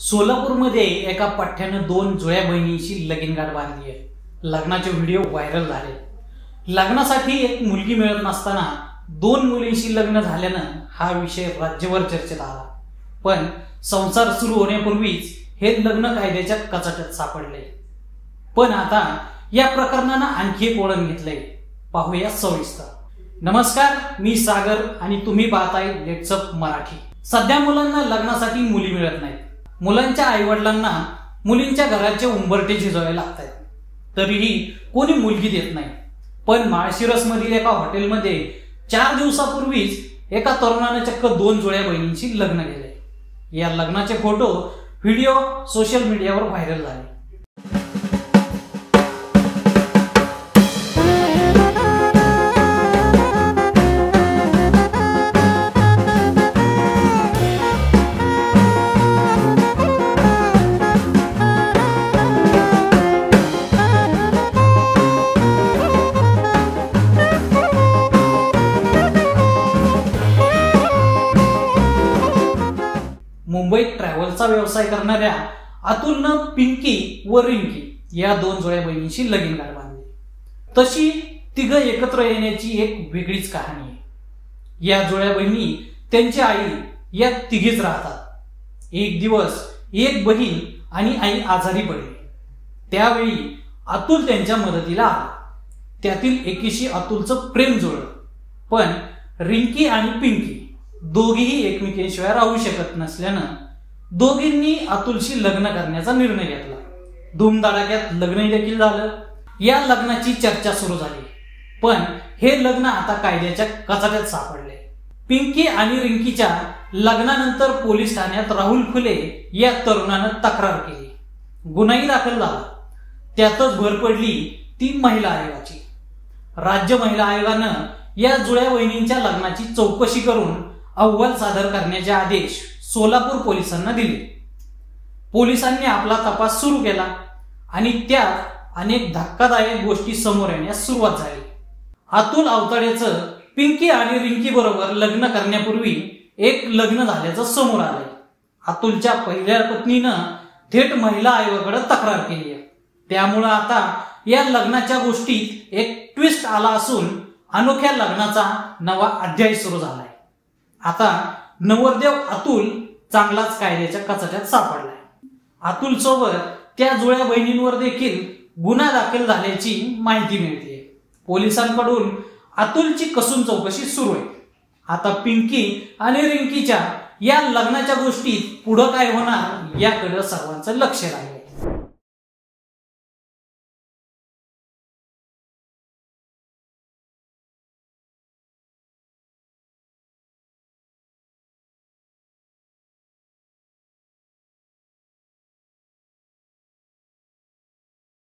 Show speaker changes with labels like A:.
A: सोलापूरमध्ये एका पठ्ठ्यानं दोन जुळ्या बहिणींशी लगीनगाठ बांधली आहे. लग्नाचे व्हिडिओ व्हायरल झाले. लग्नासाठी एक मुलगी मिळत नसताना दोन मुलींशी लग्न झाल्यानं हा विषय राज्यभर चर्चेत आला. पण संसार सुरू होण्यापूर्वीच हे लग्न कायद्याच्या कचाट्यात सापडले. पण आता या प्रकरणानं आणखी एक ओळख घेतलंय. पाहूया सविस्तर. नमस्कार मी सागर आणि तुम्ही पाहताय लेट्सअप मराठी. सध्या मुलांना लग्नासाठी मुली मिळत नाहीत. मुलांच्या आईवडिलांना मुलींच्या घराचे उंबरटे झिजवावे लागतात तरीही कोणी मुलगी देत नाही. पण माळशिरसमधील एका हॉटेलमध्ये चार दिवसापूर्वीच एका तरुणानं चक्क दोन जुळ्या बहिणींशी लग्न केले या लग्नाचे फोटो व्हिडिओ सोशल मीडियावर व्हायरल झाले. मुंबईत ट्रॅव्हलचा व्यवसाय करणाऱ्या अतुलनं पिंकी व रिंकी या दोन जोड्या बहिणींशी लगीन गाठ बांधली. तशी तिघं एकत्र येण्याची एक वेगळीच कहाणी आहे. या जोड्या बहिणी त्यांची आई या तिघीच राहतात. एक दिवस एक बहीण आणि आई आजारी पडली. त्यावेळी अतुल त्यांच्या मदतीला आला. त्यातील एकीशी अतुलचं प्रेम जुळलं. पण रिंकी आणि पिंकी दोघीही एकमेकींशिवाय राहू शकत नसल्यानं दोघींनी अतुलशी लग्न करण्याचा निर्णय घेतला. धूमधडाक्यात लग्न देखील झालं. या लग्नाची चर्चा सुरू झाली. पण हे लग्न आता कायद्याच्या कचाट्यात सापडले. पिंकी आणि रिंकीच्या लग्नानंतर पोलीस ठाण्यात राहुल फुले या तरुणानं तक्रार केली. गुन्हाही दाखल झाला. त्यातच भर पडली ती महिला आयोगाची. राज्य महिला आयोगानं या जुळ्या वहिनींच्या लग्नाची चौकशी करून अहवाल सादर करण्याचे आदेश सोलापूर पोलिसांना दिले. पोलिसांनी आपला तपास सुरू केला आणि त्यात अनेक धक्कादायक गोष्टी समोर येण्यास सुरुवात झाली. अतुल अवताडेचं पिंकी आणि रिंकी बरोबर लग्न करण्यापूर्वी एक लग्न झाल्याचं समोर आलंय. अतुलच्या पहिल्या पत्नीनं थेट महिला आयोगाकडे तक्रार केली आहे. त्यामुळं आता या लग्नाच्या गोष्टीत एक ट्विस्ट आला असून अनोख्या लग्नाचा नवा अध्याय सुरू झालाय. आता नवरदेव अतुल चांगलाच कायद्याच्या कचाट्यात सापडलाय. अतुल सोबत त्या जुळ्या बहिणींवर देखील गुन्हा दाखल झाल्याची माहिती मिळते पोलिसांकडून अतुलची कसून चौकशी सुरू आहे. आता पिंकी आणि रिंकीच्या या लग्नाच्या गोष्टीत पुढं काय होणार याकडे सर्वांचं लक्ष राहील.